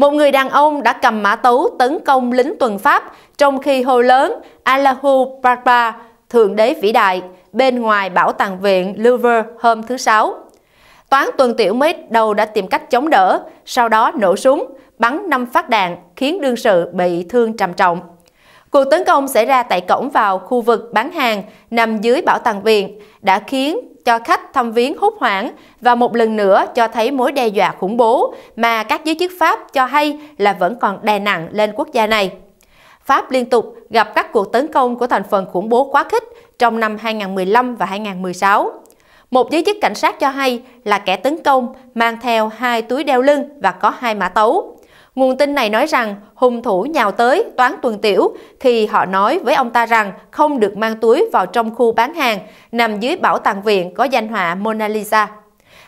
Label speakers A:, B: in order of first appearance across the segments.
A: Một người đàn ông đã cầm mã tấu tấn công lính tuần Pháp trong khi hô lớn Allahu Akbar, Thượng đế vĩ đại, bên ngoài bảo tàng viện Louvre hôm thứ Sáu. Toán tuần tiểu mít đầu đã tìm cách chống đỡ, sau đó nổ súng, bắn 5 phát đạn khiến đương sự bị thương trầm trọng. Cuộc tấn công xảy ra tại cổng vào khu vực bán hàng nằm dưới bảo tàng viện đã khiến cho khách thăm viếng hốt hoảng và một lần nữa cho thấy mối đe dọa khủng bố mà các giới chức Pháp cho hay là vẫn còn đè nặng lên quốc gia này. Pháp liên tục gặp các cuộc tấn công của thành phần khủng bố quá khích trong năm 2015 và 2016. Một giới chức cảnh sát cho hay là kẻ tấn công mang theo hai túi đeo lưng và có hai mã tấu. Nguồn tin này nói rằng hung thủ nhào tới toán tuần tiểu khi họ nói với ông ta rằng không được mang túi vào trong khu bán hàng nằm dưới bảo tàng viện có danh họa Mona Lisa.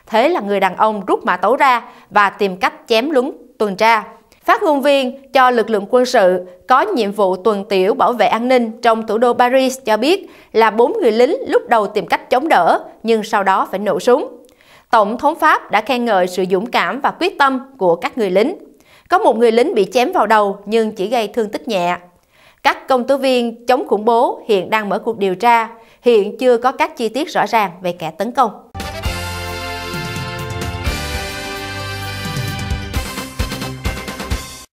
A: Thế là người đàn ông rút mã tấu ra và tìm cách chém lúng tuần tra. Phát ngôn viên cho lực lượng quân sự có nhiệm vụ tuần tiểu bảo vệ an ninh trong thủ đô Paris cho biết là bốn người lính lúc đầu tìm cách chống đỡ nhưng sau đó phải nổ súng. Tổng thống Pháp đã khen ngợi sự dũng cảm và quyết tâm của các người lính. Có một người lính bị chém vào đầu nhưng chỉ gây thương tích nhẹ. Các công tố viên chống khủng bố hiện đang mở cuộc điều tra, hiện chưa có các chi tiết rõ ràng về kẻ tấn công.